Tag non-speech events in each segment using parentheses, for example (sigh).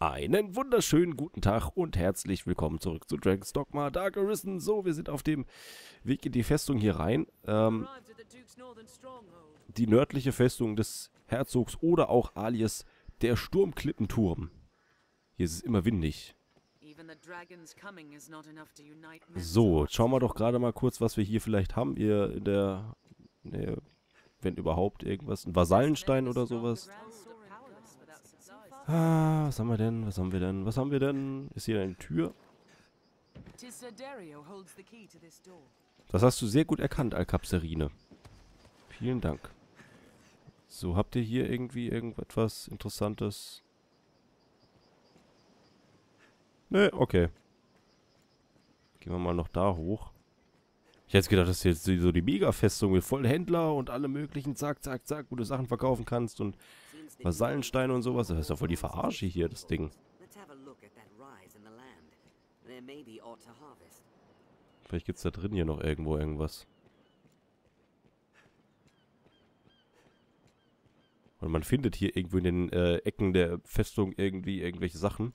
Einen wunderschönen guten Tag und herzlich willkommen zurück zu Dragon's Dogma Dark Arisen. So, wir sind auf dem Weg in die Festung hier rein. Ähm, die nördliche Festung des Herzogs oder auch alias der Sturmklippenturm. Hier ist es immer windig. So, schauen wir doch gerade mal kurz, was wir hier vielleicht haben. Ihr in der, ne, wenn überhaupt irgendwas, ein Vasallenstein oder sowas. Ah, was haben wir denn? Was haben wir denn? Was haben wir denn? Ist hier eine Tür? Das hast du sehr gut erkannt, Alkapserine. Vielen Dank. So, habt ihr hier irgendwie irgendetwas Interessantes? Ne, okay. Gehen wir mal noch da hoch. Ich hätte gedacht, das ist jetzt so die Mega-Festung mit vollen Händler und alle möglichen, zack, zack, zack, wo du Sachen verkaufen kannst und Vasallensteine und sowas. Das ist ja voll die Verarsche hier, das Ding. Vielleicht gibt es da drin hier noch irgendwo irgendwas. Und man findet hier irgendwo in den äh, Ecken der Festung irgendwie irgendwelche Sachen.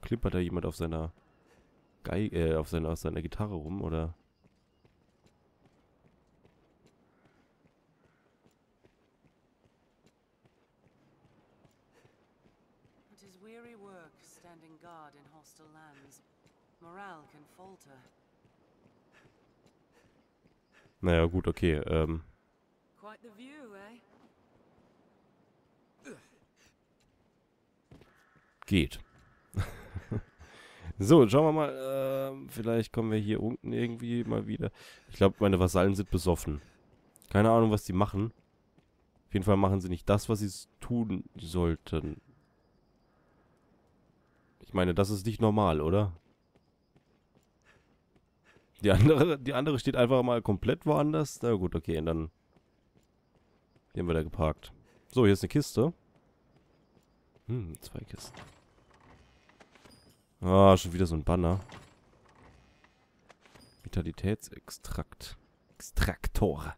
Klippert da jemand auf seiner Geige, äh, auf seiner, auf seiner Gitarre rum, oder? Naja, gut, okay. Ähm. Eh? Geht. (laughs) so, schauen wir mal. Äh, vielleicht kommen wir hier unten irgendwie mal wieder. Ich glaube, meine Vasallen sind besoffen. Keine Ahnung, was die machen. Auf jeden Fall machen sie nicht das, was sie tun sollten. Ich meine, das ist nicht normal, oder? Die andere, die andere steht einfach mal komplett woanders. Na gut, okay, und dann hier haben wir da geparkt. So, hier ist eine Kiste. Hm, zwei Kisten. Ah, schon wieder so ein Banner. Vitalitätsextrakt. Extraktor.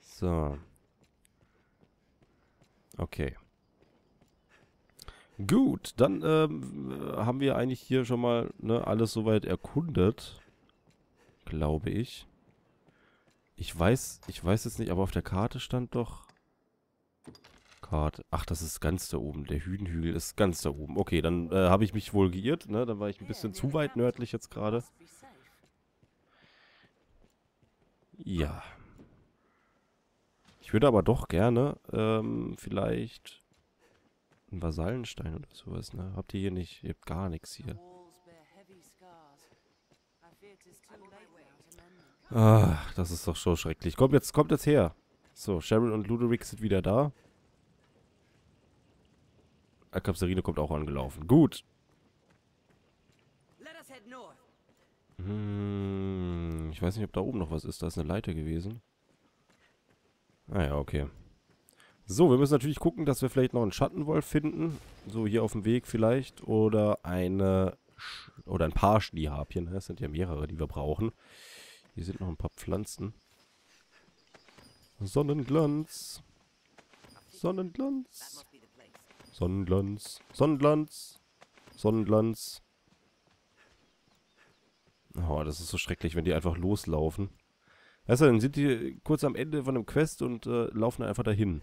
So. Okay. Gut, dann ähm, haben wir eigentlich hier schon mal ne, alles soweit erkundet. Glaube ich. Ich weiß, ich weiß jetzt nicht, aber auf der Karte stand doch... Karte. Ach, das ist ganz da oben. Der Hüdenhügel ist ganz da oben. Okay, dann äh, habe ich mich wohl geirrt. Ne? Dann war ich ein bisschen zu weit nördlich jetzt gerade. Ja. Ich würde aber doch gerne ähm, vielleicht ein Vasallenstein oder sowas, ne? Habt ihr hier nicht? Ihr habt gar nichts hier. Ach, das ist doch so schrecklich. Kommt jetzt, kommt jetzt her. So, Sharon und Ludovic sind wieder da. Akapserine kommt auch angelaufen. Gut. Hm, ich weiß nicht, ob da oben noch was ist. Da ist eine Leiter gewesen. Ah ja, okay. So, wir müssen natürlich gucken, dass wir vielleicht noch einen Schattenwolf finden. So hier auf dem Weg vielleicht. Oder eine Sch oder ein paar Schliehapien. Das sind ja mehrere, die wir brauchen. Hier sind noch ein paar Pflanzen. Sonnenglanz. Sonnenglanz. Sonnenglanz. Sonnenglanz. Sonnenglanz. Oh, das ist so schrecklich, wenn die einfach loslaufen. Weißt du, dann sind die kurz am Ende von einem Quest und äh, laufen einfach dahin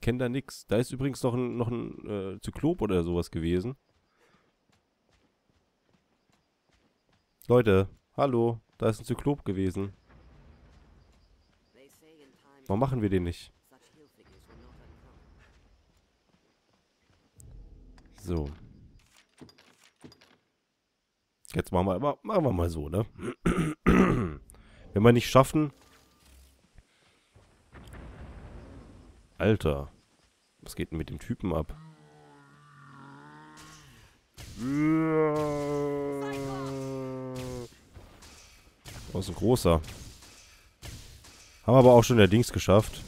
kenne da nichts. Da ist übrigens noch ein, noch ein äh, Zyklop oder sowas gewesen. Leute, hallo, da ist ein Zyklop gewesen. Warum machen wir den nicht? So. Jetzt machen wir, machen wir mal so, ne? (clears throat) Wenn wir nicht schaffen, Alter. Was geht denn mit dem Typen ab? Oh, ist ein großer. Haben aber auch schon der Dings geschafft.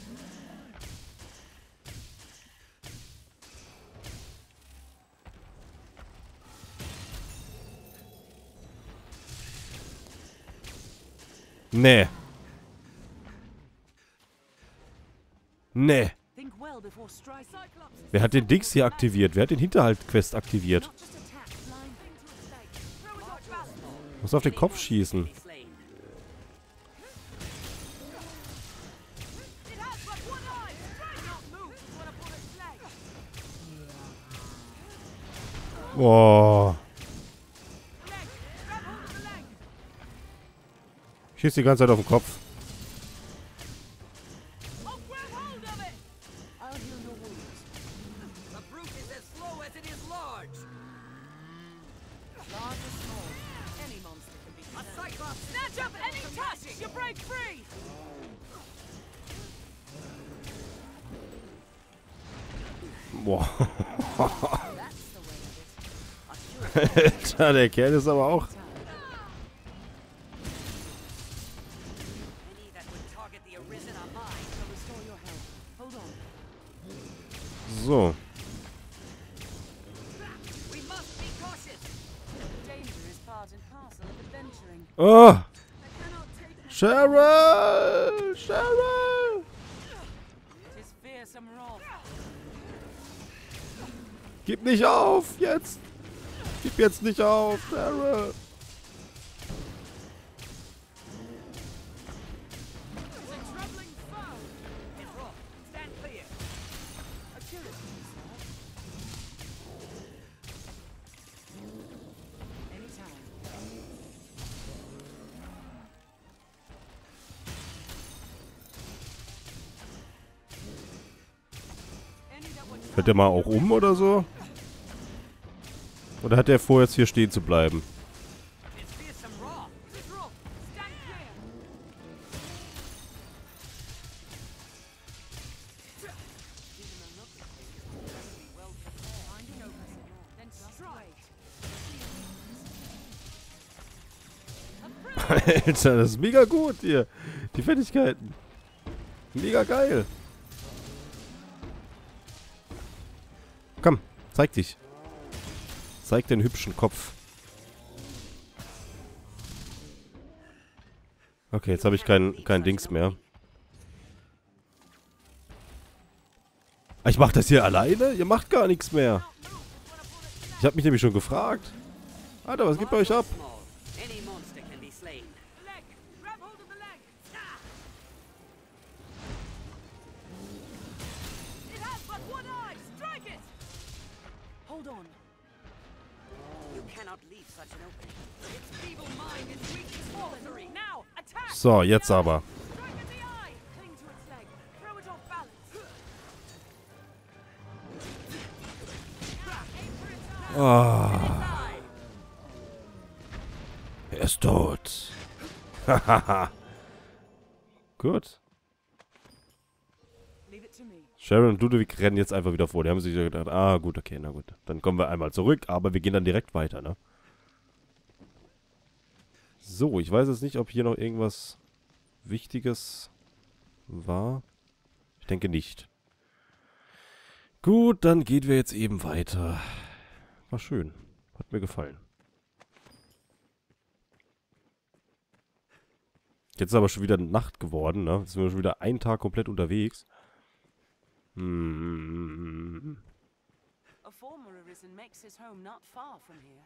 Nee. Nee. Wer hat den Dings hier aktiviert? Wer hat den Hinterhalt-Quest aktiviert? Muss auf den Kopf schießen. Boah. Leg. Schießt die ganze Zeit auf den Kopf. Snatch up any touch! You break free! Boah. (laughs) Alter, der Kerl ist aber auch... any Oh! Cheryl! Cheryl! Gib nicht auf! Jetzt! Gib jetzt nicht auf, Cheryl! Fällt der mal auch um oder so? Oder hat der vor, jetzt hier stehen zu bleiben? (laughs) Alter, das ist mega gut hier. Die Fertigkeiten. Mega geil. Komm, zeig dich. Zeig den hübschen Kopf. Okay, jetzt habe ich kein, kein Dings mehr. Ich mach das hier alleine? Ihr macht gar nichts mehr. Ich habe mich nämlich schon gefragt. Alter, was geht bei euch ab? Its eye. Ah, Die. er ist tot. Hahaha. (laughs) Gut. Sharon und Ludwig rennen jetzt einfach wieder vor. Die haben sich gedacht, ah gut, okay, na gut. Dann kommen wir einmal zurück, aber wir gehen dann direkt weiter, ne? So, ich weiß jetzt nicht, ob hier noch irgendwas Wichtiges war. Ich denke nicht. Gut, dann gehen wir jetzt eben weiter. War schön. Hat mir gefallen. Jetzt ist aber schon wieder Nacht geworden, ne? Jetzt sind wir schon wieder einen Tag komplett unterwegs. Hm. A former arisen makes his home not far from here.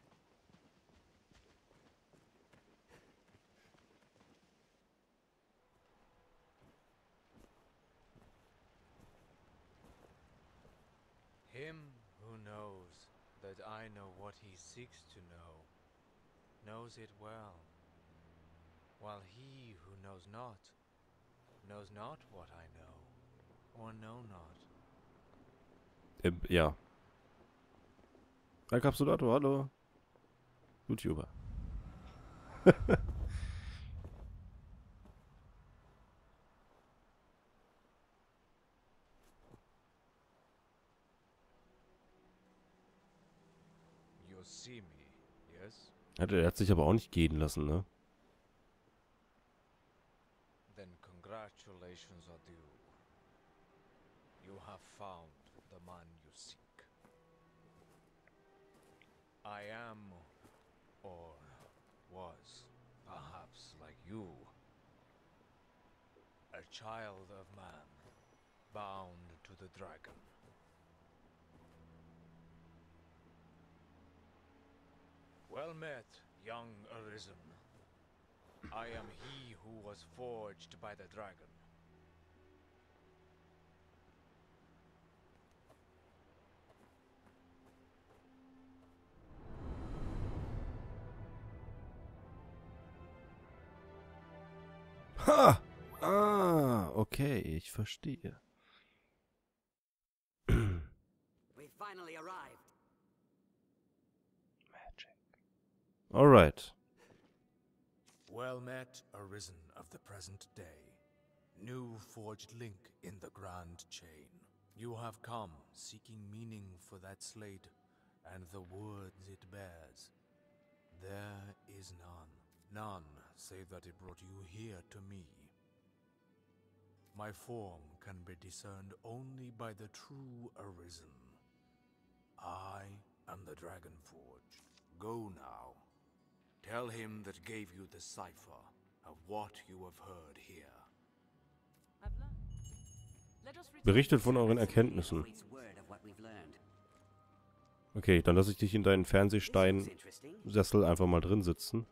Him who knows that I know what he seeks to know, knows it well, while he who knows not, knows not what I know, or know not. Ja. Herr hallo. YouTuber. (laughs) Hat, er hat sich aber auch nicht gehen lassen, ne? Then congratulations are due. You have found the man you seek. I am, or was, perhaps like you, a child of man, bound to the dragon. Well met, young Arisen. I am he who was forged by the dragon. Ha! Ah, okay, ich verstehe. Alright. Well met, Arisen of the present day. New forged link in the grand chain. You have come seeking meaning for that slate and the words it bears. There is none, none save that it brought you here to me. My form can be discerned only by the true Arisen. I am the Dragon Forge. Go now. Tell him that gave you the cipher of what you have heard here. Berichtet von euren Erkenntnissen. Okay, dann lasse ich dich in deinen Fernsehstein-Sessel einfach mal drin sitzen.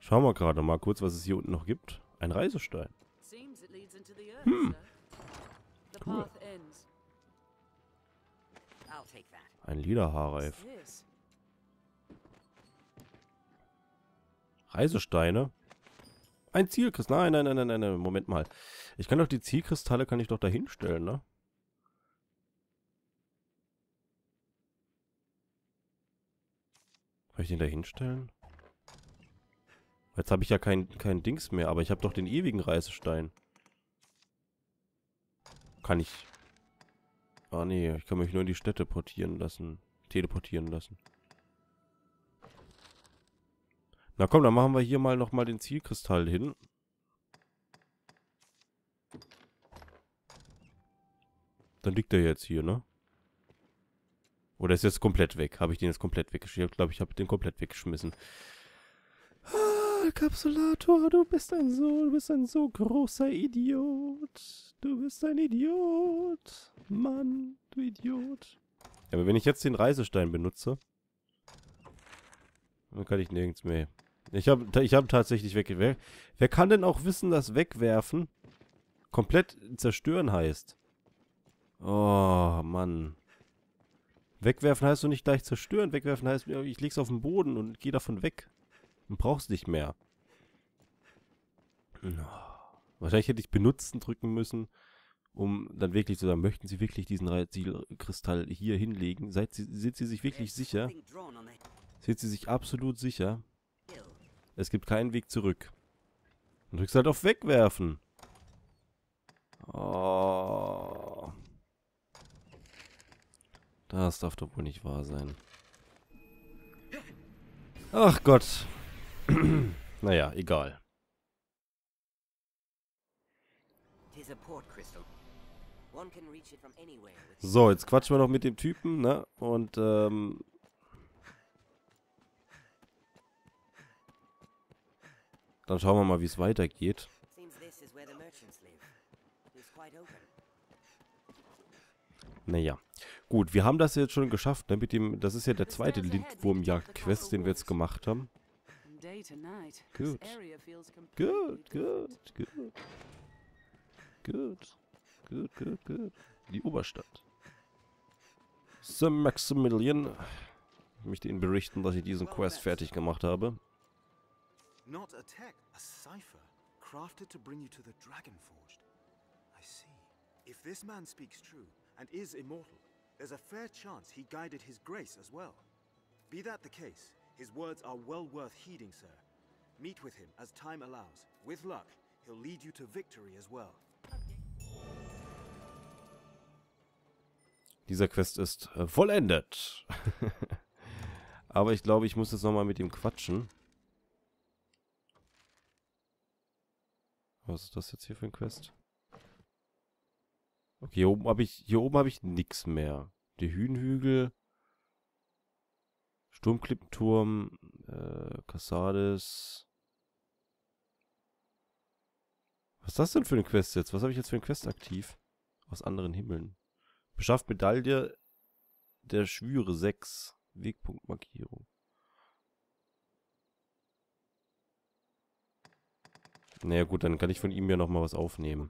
Schauen wir gerade mal kurz, was es hier unten noch gibt. Ein Reisestein. Seems it leads into Reisesteine. Ein Zielkristall. Nein, nein, nein, nein, nein, Moment mal. Ich kann doch die Zielkristalle kann ich doch da hinstellen, ne? Kann ich den da hinstellen? Jetzt habe ich ja kein, kein Dings mehr, aber ich habe doch den ewigen Reisestein. Kann ich... Ah nee, ich kann mich nur in die Städte portieren lassen. Teleportieren lassen. Na komm, dann machen wir hier mal nochmal den Zielkristall hin. Dann liegt er jetzt hier, ne? Oder ist jetzt komplett weg? Habe ich den jetzt komplett weggeschmissen? Ich glaube, ich habe den komplett weggeschmissen. Ah, Kapsulator, du bist ein so, du bist ein so großer Idiot. Du bist ein Idiot. Mann, du Idiot. Ja, aber wenn ich jetzt den Reisestein benutze, dann kann ich nirgends mehr. Ich habe ich hab tatsächlich weg. Wer, kann denn auch wissen, dass wegwerfen komplett zerstören heißt? Oh, Mann. Wegwerfen heißt doch nicht gleich zerstören. Wegwerfen heißt, ich leg's auf den Boden und gehe davon weg. Und brauch's nicht mehr. Oh. Wahrscheinlich hätte ich benutzen drücken müssen, um dann wirklich zu sagen, möchten Sie wirklich diesen Re- Zielkristall hier hinlegen? Seid Sie, sind Sie sich wirklich sicher? Sind Sie sich absolut sicher? Es gibt keinen Weg zurück. Dann drückst halt auf Wegwerfen. Oh. Das darf doch wohl nicht wahr sein. Ach Gott. (clears throat) naja, egal. So, jetzt quatschen wir noch mit dem Typen, ne? Und, ähm... Dann schauen wir mal, wie es weitergeht. Naja. Gut, wir haben das jetzt schon geschafft, ne? Mit dem, das ist ja der zweite Lindwurmjagd-Quest, den wir jetzt gemacht haben. Gut, different. gut, gut. Gut. Gut, gut, gut. Die Oberstadt. Sir Maximilian. Ich möchte Ihnen berichten, dass ich diesen Quest fertig gemacht habe. Not a tech, a cipher, crafted to bring you to the Dragon Forged. I see. If this man speaks true and is immortal, there's a fair chance he guided his grace as well. Be that the case, his words are well worth heeding, sir. Meet with him as time allows. With luck, he'll lead you to victory as well. Dieser Quest ist äh, vollendet. (laughs) Aber ich glaube, ich muss jetzt nochmal mit ihm quatschen. Was ist das jetzt hier für ein Quest? Okay, hier oben habe ich, hier ich nichts mehr. Die Hühnhügel. Sturmklippenturm. Äh, Cassades. Was ist das denn für eine Quest jetzt? Was habe ich jetzt für eine Quest aktiv? Aus anderen Himmeln. Beschafft Medaille der Schwüre 6. Wegpunktmarkierung. Naja gut, dann kann ich von ihm ja nochmal was aufnehmen.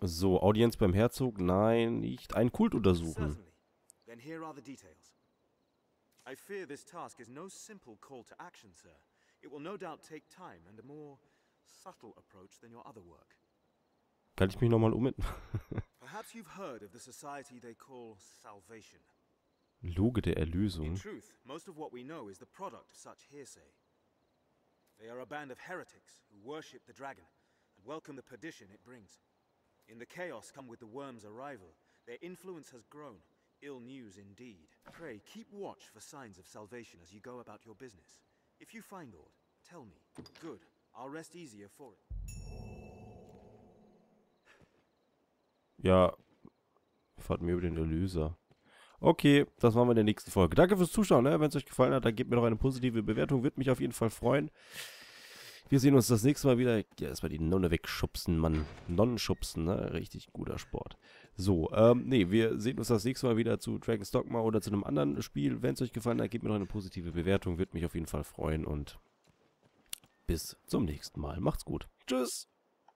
So, Audienz beim Herzog? Nein, nicht. Einen Kult untersuchen. Then here are the details. I fear this task is no simple call to action, sir. It will no doubt take time and a more subtle approach than your other work. Kann ich mich nochmal um... (laughs) Perhaps you've heard of the society they call Salvation. Loge der In Erlösung. truth, most of what we know is the product of such hearsay. They are a band of heretics who worship the dragon and welcome the perdition it brings. In the chaos come with the worm's arrival, their influence has grown. Ill news indeed. Pray keep watch for signs of salvation as you go about your business. If you find aught, tell me. Good. I'll rest easier for it. Ja, fahrt mir über den Erlöser. Okay, das machen wir in der nächsten Folge. Danke fürs Zuschauen, ne? wenn es euch gefallen hat, dann gebt mir noch eine positive Bewertung, würde mich auf jeden Fall freuen. Wir sehen uns das nächste Mal wieder. Ja, erstmal die Nonne wegschubsen, Mann. Nonnenschubsen, ne? Richtig guter Sport. So, ähm, nee, wir sehen uns das nächste Mal wieder zu Dragon's Dogma oder zu einem anderen Spiel. Wenn es euch gefallen hat, gebt mir noch eine positive Bewertung, würde mich auf jeden Fall freuen und bis zum nächsten Mal. Macht's gut. Tschüss.